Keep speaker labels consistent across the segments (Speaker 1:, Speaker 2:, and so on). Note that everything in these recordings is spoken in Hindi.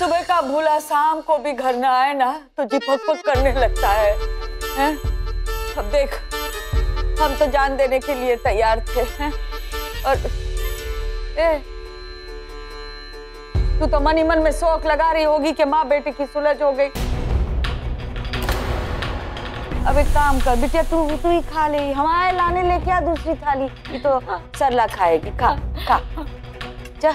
Speaker 1: सुबह का भूला शाम को भी घर न आए ना तो जी पक पक करने लगता है, हैं? अब देख, हम तो जान देने के लिए तैयार थे, हैं? और, ए, तू तो मन ही मन में शौक लगा रही होगी कि माँ बेटे की सुलझ हो गई अब एक काम कर, बिटिया, तू तू ही खा ले हमारे लाने लेके आ दूसरी थाली ये तो सरला खाएगी, खा खा जा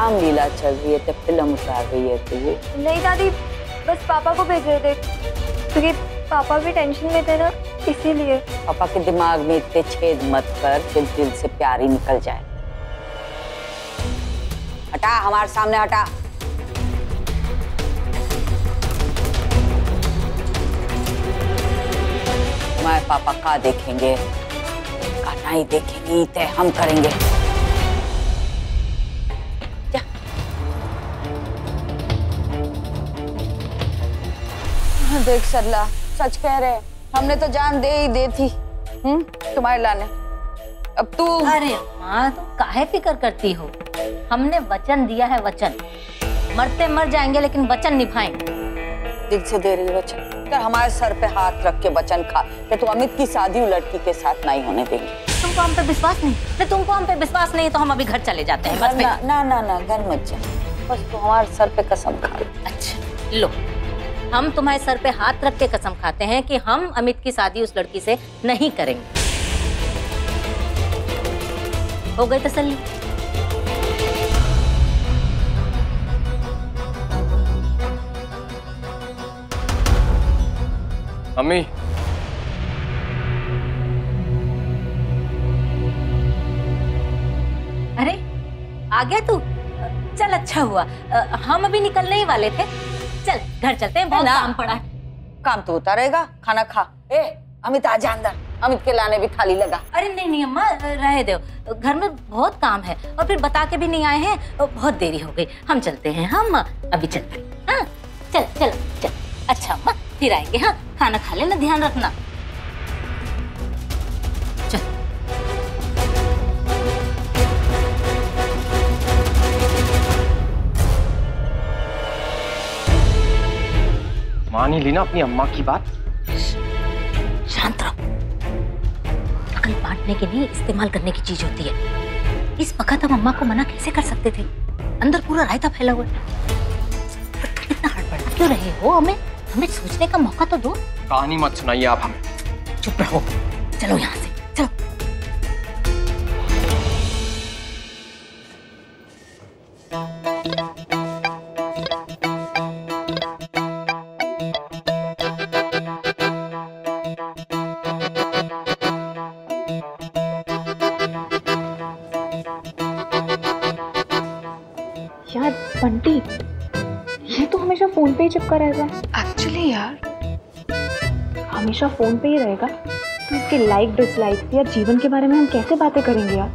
Speaker 1: यहाँ का रामलीला चल रही है तो फ़िल्म उतार रही है तो ये।
Speaker 2: नहीं दादी बस पापा को भेज रहे थे क्योंकि पापा भी टेंशन में थे ना इसीलिए।
Speaker 1: पापा के दिमाग में इतने छेद मत कर कि दिल से प्यार ही निकल जाए। हटा हमारे सामने हटा। तुम्हारे पापा का देखेंगे? का नहीं देखेंगे तय हम करेंगे। देख सरला सच कह रहे हमने तो जान दे ही दे थी। हम्म तुम्हारे लाने। अब तू
Speaker 3: अरे माँ तुम काहे फ़िक्र करती हो? हमने वचन दिया है वचन। मरते मर जाएँगे लेकिन वचन निभाएँगे।
Speaker 1: दिल से दे रही वचन। कर हमारे सर पे हाथ रख के वचन खा। कि तू अमित की शादी लड़की के साथ नहीं होने देंगे।
Speaker 3: तुमको हम पे विश्वास नहीं? तुमको हम पे विश्वास नहीं तो हम अभी घर चले जाते हैं। बस
Speaker 1: ना ना ना घर मत जा। बस तू हमारे सर पे कसम खा।
Speaker 3: अच्छा लो। हम तुम्हारे सर पे हाथ रख के कसम खाते हैं कि हम अमित की शादी उस लड़की से नहीं करेंगे। हो गई तसल्ली।
Speaker 4: अम्मी।
Speaker 3: अरे आ गया तू? चल अच्छा हुआ। हम अभी निकलने ही वाले थे। चल घर चलते हैं बहुत काम पड़ा है।
Speaker 1: काम तो होता रहेगा खाना खा। ए अमित आ जा अंदर। अमित के लाने भी थाली लगा।
Speaker 3: अरे नहीं नहीं अम्मा रहे दो। घर में बहुत काम है और फिर बता के भी नहीं आए हैं बहुत देरी हो गई। हम चलते हैं हम अभी चलते हैं हाँ चल चल चल। अच्छा अम्मा फिर आएँगे हाँ। खाना खा लेना ध्यान रखना।
Speaker 4: मान ही ली ना अपनी अम्मा की बात?
Speaker 3: शांत रहो। अकल बांटने के लिए इस्तेमाल करने की चीज़ होती है। इस वक्त हम अम्मा को मना कैसे कर सकते थे? अंदर पूरा रायता फैला हुआ है। इतना हड़बड़ा क्यों रहे हो? हमें हमें सोचने का मौका तो दो।
Speaker 4: कहानी मत सुनाइए आप हमें।
Speaker 3: चुप रहो। चलो यहाँ से।
Speaker 2: यार बंटी ये तो हमेशा फ़ोन पे ही चिपका रहता है
Speaker 5: एक्चुअली यार।
Speaker 2: हमेशा फ़ोन पे ही रहेगा। तो इसके लाइक डिसलाइक या जीवन के बारे में हम कैसे बातें करेंगे यार?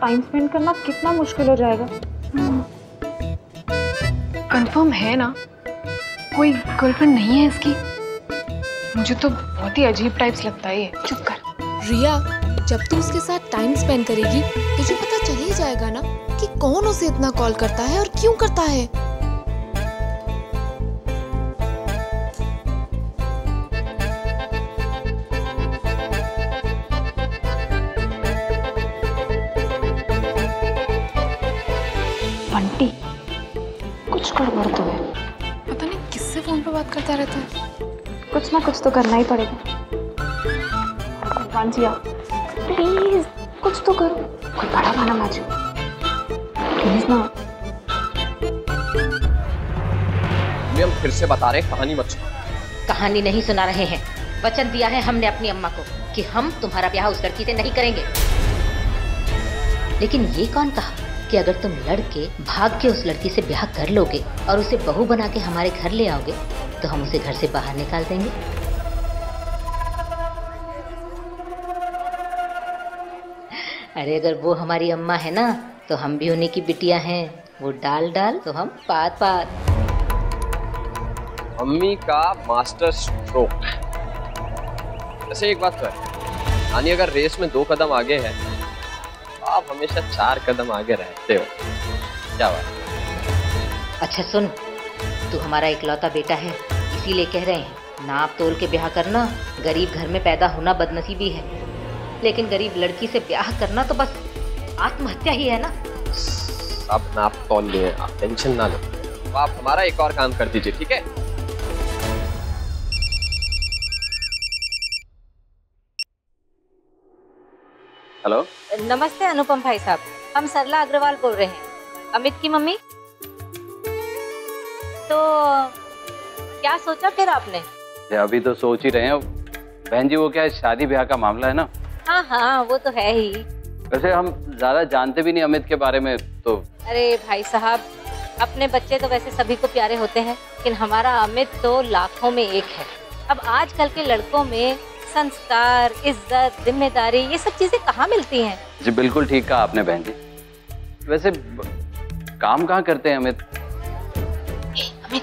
Speaker 2: टाइम स्पेंड करना कितना मुश्किल हो जाएगा।
Speaker 5: कंफर्म है ना? कोई गर्लफ्रेंड नहीं है इसकी? मुझे तो बहुत ही अजीब टाइप्स लगता है ये। चुप कर।
Speaker 6: रिया जब तू उसके साथ टाइम स्पेंड करेगी तुझे पता चल ही जाएगा ना? कौन उसे इतना कॉल करता है और क्यों करता है?
Speaker 2: बंटी कुछ गड़बड़ तो है।
Speaker 5: पता नहीं किससे फ़ोन पे बात करता रहता है।
Speaker 2: कुछ ना कुछ तो करना ही पड़ेगा। भगवान जी आप प्लीज़ कुछ तो करो। कोई बड़ा गाना ना
Speaker 4: हम फिर से बता रहे कहानी मत
Speaker 3: कहानी नहीं सुना रहे हैं। वचन दिया है हमने अपनी अम्मा को कि हम तुम्हारा ब्याह उस लड़की से नहीं करेंगे। लेकिन ये कौन कहा कि अगर तुम लड़के भाग के उस लड़की से ब्याह कर लोगे और उसे बहू बना के हमारे घर ले आओगे तो हम उसे घर से बाहर निकाल देंगे। अरे अगर वो हमारी अम्मा है ना तो हम भी उन्हीं की बिटिया हैं। वो डाल डाल तो हम पात पात।
Speaker 7: मम्मी का मास्टर स्ट्रोक। वैसे एक बात कर नानी अगर रेस में दो कदम आगे है तो आप हमेशा चार कदम आगे रहते हो। क्या बात
Speaker 3: अच्छा सुन तू हमारा इकलौता बेटा है इसीलिए कह रहे हैं नाप तोल के ब्याह करना गरीब घर में पैदा होना बदनसीबी है। लेकिन गरीब लड़की से ब्याह करना तो बस आत्महत्या ही है ना?
Speaker 7: अब नाप तौल लिए आप टेंशन ना लो। तो आप हमारा एक और काम कर दीजिए ठीक है? हेलो?
Speaker 3: नमस्ते अनुपम भाई साहब हम सरला अग्रवाल बोल रहे हैं। अमित की मम्मी? तो क्या सोचा फिर आपने?
Speaker 8: ये अभी तो सोच ही रहे हैं। बहन जी वो क्या है, शादी ब्याह का मामला है ना?
Speaker 3: हाँ हाँ वो तो है ही।
Speaker 8: वैसे हम ज़्यादा जानते भी नहीं अमित के बारे में तो
Speaker 3: अरे भाई साहब अपने बच्चे तो वैसे सभी को प्यारे होते हैं लेकिन हमारा अमित तो लाखों में एक है। अब आजकल के लड़कों में संस्कार इज़्ज़त ज़िम्मेदारी ये सब चीज़ें कहाँ मिलती हैं?
Speaker 8: जी बिल्कुल ठीक कहा आपने बहन जी। वैसे काम कहाँ करते हैं अमित?
Speaker 3: ए, अमित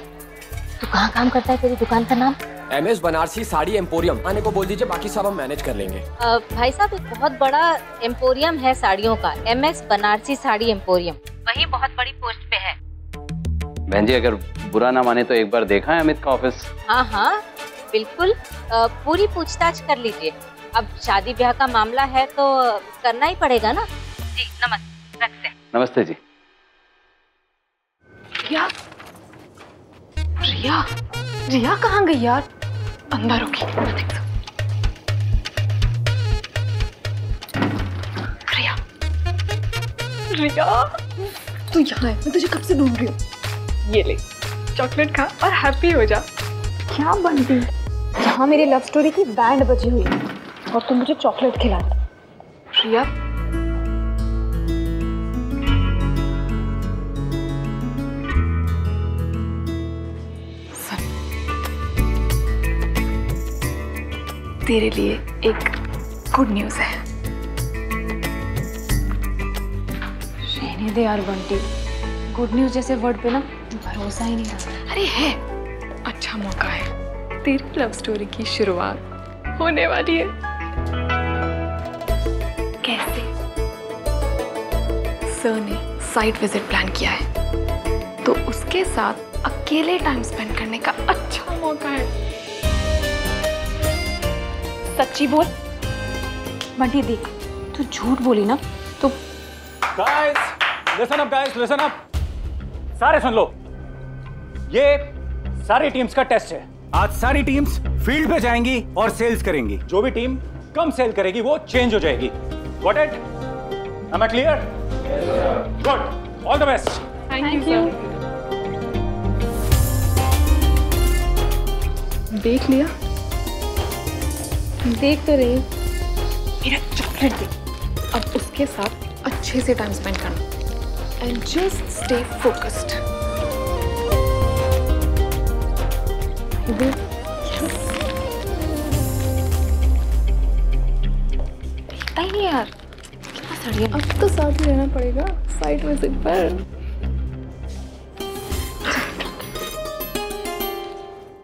Speaker 3: तू कहाँ काम करता है? तेरी दुकान का नाम?
Speaker 9: M S Banarasi sari emporium. आने को बोल दीजिए बाकी सब हम मैनेज कर लेंगे।
Speaker 3: अ, भाई साहब एक बहुत बड़ा एम्पोरियम है साड़ियों का M S Banarasi sari emporium. वही बहुत बड़ी पोस्ट पे है।
Speaker 8: बहन जी अगर बुरा ना माने तो एक बार देखा है अमित का ऑफ़िस?
Speaker 3: हाँ हाँ बिल्कुल। पूरी पूछताछ कर लीजिए। अब शादी ब्याह का मामला है तो करना ही पड़ेगा ना। जी नमस्ते रखते
Speaker 8: नमस्ते जी।
Speaker 6: रिया? रिया? रिया कहाँ गई यार? अंदर होगी रिया। रिया? तू यहाँ है? मैं तुझे कब से ढूंढ रही हूँ? ये ले, चॉकलेट खा और हैप्पी हो जा।
Speaker 2: क्या बनती यहाँ मेरी लव स्टोरी की बैंड बजी हुई है और तुम मुझे चॉकलेट खिला
Speaker 6: रिया तेरे लिए एक गुड न्यूज़ है।
Speaker 2: रहने दे यार बंटी। गुड न्यूज़ जैसे वर्ड पे ना भरोसा ही नहीं आता
Speaker 6: अरे है। अच्छा मौका है। तेरी लव स्टोरी की शुरुआत होने वाली है। कैसे? सर ने साइट विज़िट प्लान किया है। तो उसके साथ अकेले टाइम स्पेंड करने का अच्छा मौका है। सच्ची बोल।
Speaker 2: बंटी देख तू झूठ बोली ना तो
Speaker 10: guys listen up guys listen up सारे सुन लो। ये सारी टीम्स का टेस्ट है। आज सारी टीम्स फ़ील्ड पे जाएँगी और सेल्स करेंगी। जो भी टीम कम सेल करेगी वो चेंज हो जाएगी। Got it am I clear good all the best
Speaker 6: thank you देख लिया।
Speaker 2: देख तो रही
Speaker 6: मेरा चॉकलेट दे अब उसके साथ अच्छे से टाइम स्पेंड करना। एंड जस्ट स्टे फोकस्ड
Speaker 2: दिखता ही यार।
Speaker 6: अब तो साथ ही रहना पड़ेगा साइड विज़िट पर।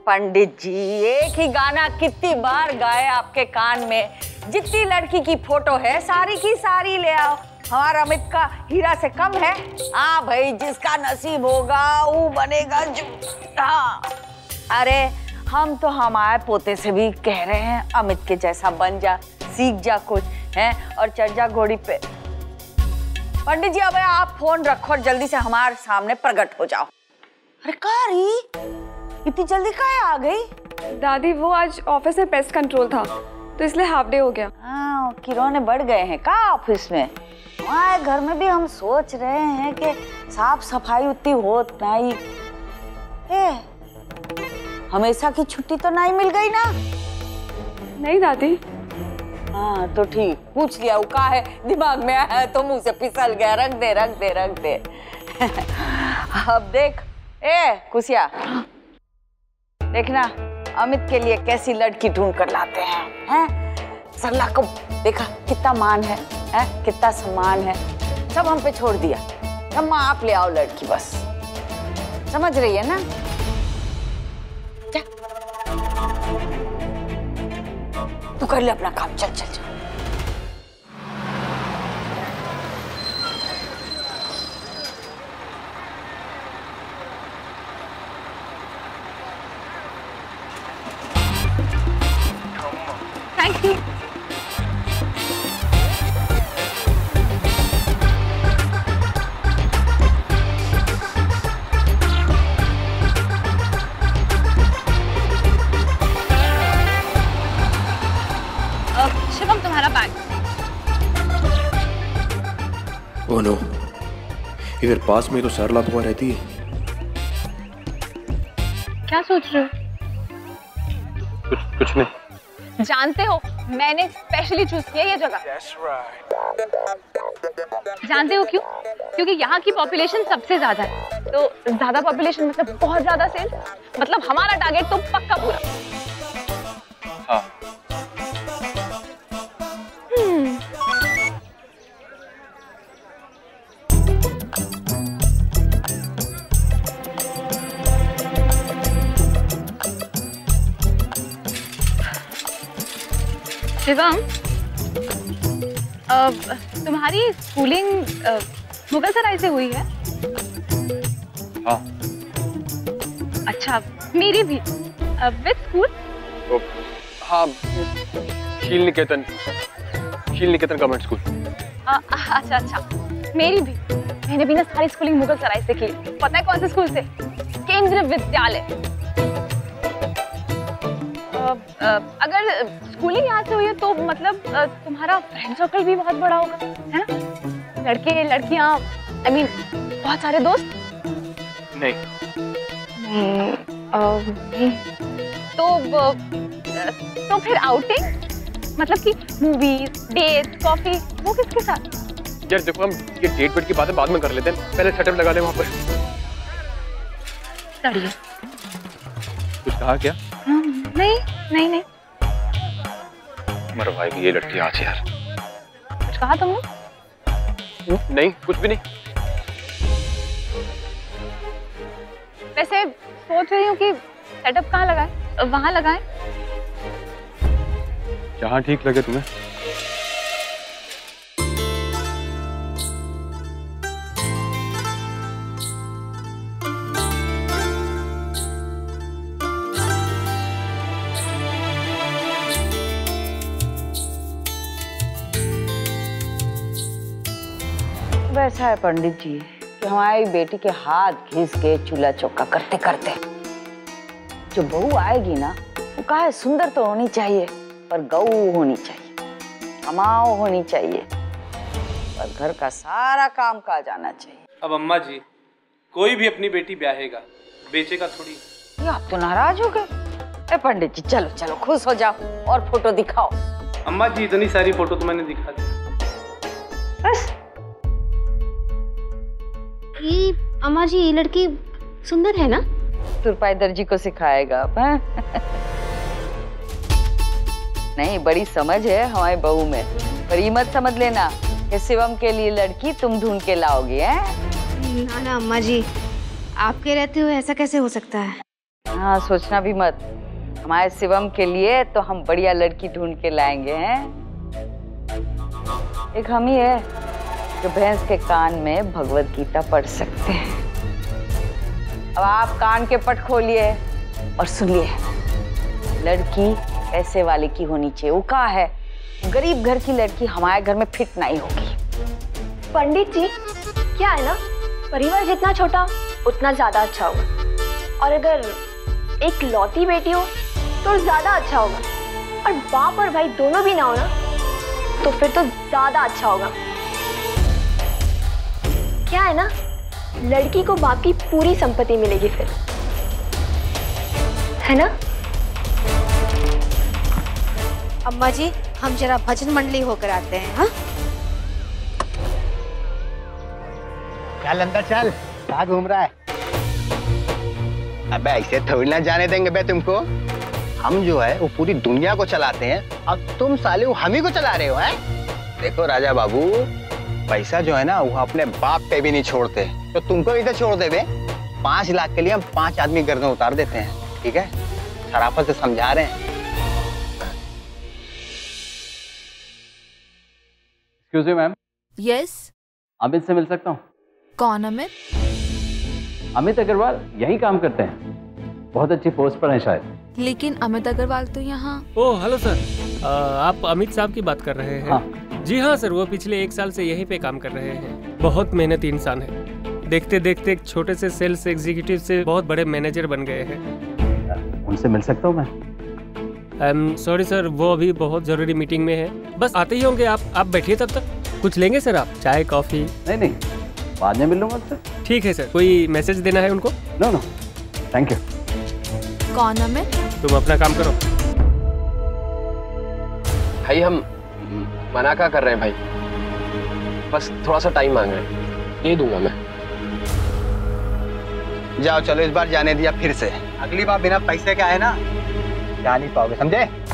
Speaker 1: पंडित जी एक ही गाना कितनी बार गाए आपके कान में। जितनी लड़की की फ़ोटो है, सारी की सारी ले आओ। हमारा अमित का हीरा से कम है। हाँ भाई, जिसका नसीब होगा, वो बनेगा हाँ अरे, हम तो हमारे पोते से भी कह रहे हैं, अमित के जैसा बन जा, सीख जा कुछ, है, और चढ़ जा घोड़ी पे। पंडित जी अब आप फ़ोन रखो और जल्दी से हमारे सामने प्रकट हो जाओ। अरे कारी इतनी जल्दी काहे आ गई?
Speaker 2: दादी वो आज ऑफ़िस में पेस्ट कंट्रोल था तो इसलिए हाफ़ डे हो गया।
Speaker 1: हाँ किरोने बढ़ गए हैं का ऑफ़िस में? हमारे घर में भी हम सोच रहे हैं कि साफ़ सफ़ाई उतनी होत नहीं ए, हमेशा की छुट्टी तो नहीं मिल गई ना?
Speaker 2: नहीं दादी।
Speaker 1: हाँ तो ठीक पूछ लिया वो का है? दिमाग में आया तो मुँह से फिसल गया रख दे रख दे रख दे। अब देख ए कुसिया देखना, अमित के लिए कैसी लड़की ढूंढ कर लाते हैं हैं? सरला को देखा, कितना मान है, हैं? कितना सम्मान है। सब हम पे छोड़ दिया। अम्मा, आप ले आओ लड़की, बस। समझ रही है ना। तू कर ले अपना काम, चल चल चल।
Speaker 11: इधर पास में तो सरला बुआ रहती है।
Speaker 5: क्या सोच रहे हो?
Speaker 4: कुछ कुछ नहीं।
Speaker 5: जानते हो मैंने स्पेशली चूज़ किया ये जगह। जानते हो क्यों? क्योंकि यहाँ की पॉपुलेशन सबसे ज़्यादा है। तो ज़्यादा पॉपुलेशन मतलब बहुत ज़्यादा सेल्स मतलब हमारा टारगेट तो पक्का पूरा। तुम्हारी स्कूलिंग मुगल सराय से हुई है?
Speaker 4: हाँ।
Speaker 5: अच्छा मेरी भी। विद स्कूल
Speaker 4: तो, हाँ शील निकेतन। शील निकेतन गवर्नमेंट स्कूल
Speaker 5: अच्छा अच्छा मेरी भी। मैंने भी ना सारी स्कूलिंग मुगल सराय से की। पता है कौन से स्कूल से? केंद्रीय विद्यालय। अगर स्कूलिंग यहाँ से हुई है तो मतलब तुम्हारा फ्रेंड सर्कल भी बहुत बड़ा होगा है? ना लड़के लड़कियाँ आई मीन बहुत सारे दोस्त?
Speaker 4: नहीं।
Speaker 5: नहीं, अ, नहीं। तो तो फिर आउटिंग मतलब कि मूवीज़ डेट कॉफ़ी वो किसके साथ?
Speaker 4: यार देखो हम ये डेट वेट की बातें बाद में कर लेते हैं। पहले सेटअप लगा ले वहाँ पर। कुछ कहा क्या?
Speaker 5: नहीं नहीं नहीं।
Speaker 4: मरवाएगी ये लड़की आज यार।
Speaker 5: कुछ कहा तुमने?
Speaker 4: नहीं कुछ भी नहीं।
Speaker 5: वैसे सोच रही हूँ कि सेटअप कहाँ लगाए? वहाँ लगाए?
Speaker 4: जहाँ ठीक लगे तुम्हें।
Speaker 1: वैसा है पंडित जी कि हमारी बेटी के हाथ घिस के चूल्हा चौका करते करते। जो बहू आएगी ना वो कहा है सुंदर तो होनी चाहिए पर गऊ होनी चाहिए कमाओ होनी चाहिए पर घर का सारा काम काज आना चाहिए।
Speaker 12: अब अम्मा जी कोई भी अपनी बेटी ब्याहेगा बेचेगा थोड़ी।
Speaker 1: ये आप तो नाराज़ हो गए। ए पंडित जी चलो चलो खुश हो जाओ और फ़ोटो दिखाओ।
Speaker 12: अम्मा जी इतनी सारी फ़ोटो तो मैंने दिखा दी।
Speaker 1: बस।
Speaker 3: ये अम्मा जी ये लड़की सुंदर है ना?
Speaker 1: तुरपाई दर्जी को सिखाएगा आप हैं? नहीं बड़ी समझ है हमारी बहू में। पर ये मत समझ लेना कि शिवम के लिए लड़की तुम ढूंढ के लाओगे हैं?
Speaker 3: ना ना अम्मा जी आपके रहते हुए ऐसा कैसे हो सकता है?
Speaker 1: हाँ सोचना भी मत। हमारे शिवम के लिए तो हम बढ़िया लड़की ढूंढ के लाएँगे हैं? एक हम ही है। जो भैंस के कान में भगवत गीता पढ़ सकते हैं। अब आप कान के पट खोलिए और सुनिए। लड़की ऐसे वाले की होनी चाहिए। वो कहा है? गरीब घर की लड़की हमारे घर में फिट नहीं होगी।
Speaker 2: पंडित जी, क्या है ना? परिवार जितना छोटा, उतना ज़्यादा अच्छा होगा। और अगर एक लौती बेटी हो तो ज़्यादा अच्छा होगा। और बाप और भाई दोनों भी ना हो ना तो फिर तो ज़्यादा अच्छा होगा। क्या है ना? लड़की को बाप की पूरी संपत्ति मिलेगी फिर। है ना?
Speaker 3: अम्मा जी
Speaker 13: हम जरा भजन मंडली होकर आते हैं हाँ?
Speaker 14: चल अंदर चल। कहाँ घूम रहा है। अबे ऐसे थोड़ी ना जाने देंगे बे तुमको। हम जो है वो पूरी दुनिया को चलाते हैं। अब तुम साले हम ही को चला रहे हो हैं? देखो राजा बाबू पैसा जो है ना वो अपने बाप पे भी नहीं छोड़ते। तो तुमको इधर छोड़ दे बे पाँच लाख के लिए हम पाँच आदमी गर्दन उतार देते हैं ठीक है? शराफत से समझा रहे हैं।
Speaker 8: एक्सक्यूज मैम
Speaker 6: यस
Speaker 8: अमित से मिल सकता हूँ?
Speaker 6: कौन अमित?
Speaker 8: अमित अग्रवाल यही काम करते हैं। बहुत अच्छी पोस्ट पर हैं शायद।
Speaker 6: लेकिन अमित अग्रवाल तो यहाँ।
Speaker 15: ओह हेलो सर आप अमित साहब की बात कर रहे हैं। जी हाँ सर वो पिछले एक साल से यहीं पे काम कर रहे हैं। बहुत मेहनती इंसान है। देखते देखते एक छोटे से सेल्स एग्जीक्यूटिव से बहुत बड़े मैनेजर बन गए हैं।
Speaker 8: उनसे मिल सकता हूँ मैं?
Speaker 15: आई एम सॉरी सर वो अभी बहुत ज़रूरी मीटिंग में है। बस आते ही होंगे आप आप बैठिए तब तक। कुछ लेंगे सर आप? चाय कॉफ़ी?
Speaker 8: नहीं नहीं बाद में मिल लूँगा उससे
Speaker 15: ठीक है सर कोई मैसेज देना है उनको?
Speaker 8: नो नो थैंक यू
Speaker 6: कौन अमित
Speaker 15: तुम अपना काम करो।
Speaker 4: भाई हम मना क्या कर रहे हैं भाई? बस थोड़ा सा टाइम मांग रहे हैं। दे दूँगा मैं।
Speaker 14: जाओ, चलो, इस बार जाने दिया फिर से। अगली बार बिना पैसे के आए ना, जा नहीं पाओगे, समझे?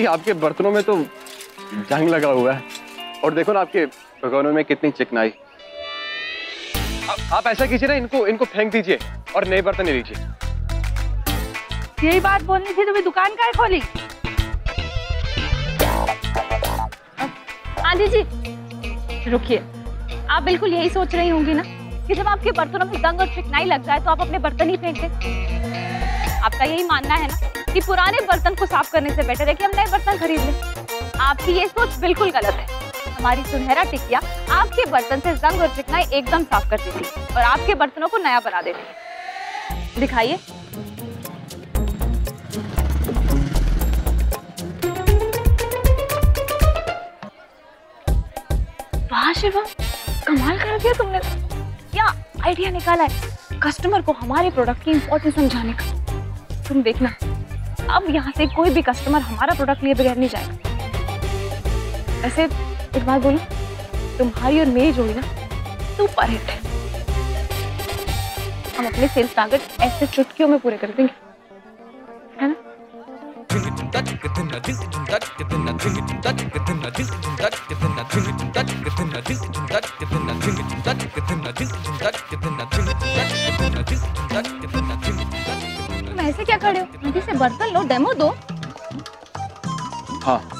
Speaker 5: आंटी
Speaker 4: आपके बर्तनों में तो जंग लगा हुआ है। और देखो ना आपके भगवानों में कितनी चिकनाई। आप, ऐसा कीजिए ना इनको इनको फेंक दीजिए और नए बर्तन ले लीजिए।
Speaker 5: यही बात बोलनी थी तुम्हें दुकान का खोली? आंटी जी रुकिए। आप बिल्कुल यही सोच रही होंगी ना कि जब आपके बर्तनों में दंग और चिकनाई लग जाए तो आप अपने बर्तन ही फेंक दें। आपका यही मानना है ना? कि पुराने बर्तन को साफ़ करने से बेटर है कि हम नए बर्तन खरीद लें। आपकी ये सोच बिल्कुल गलत है। हमारी सुनहरा टिकिया आपके बर्तन से जंग और चिकनाई एकदम साफ़ कर देती है और आपके बर्तनों को नया बना देती है। दिखाइए। कमाल कर दिया तुमने। क्या आइडिया निकाला है? कस्टमर को हमारे प्रोडक्ट की इम्पोर्टेंस समझाने का। तुम देखना। अब यहाँ से कोई भी कस्टमर हमारा प्रोडक्ट लिए बगैर नहीं जाएगा। वैसे, एक बात बोलूँ, तुम्हारी और मेरी जोड़ी ना सुपर हिट है। हम अपने सेल्स टारगेट ऐसे चुटकियों में पूरे कर देंगे। है ना? ऐसे क्या खड़े हो? से बर्तन लो डेमो दो।
Speaker 11: हाँ।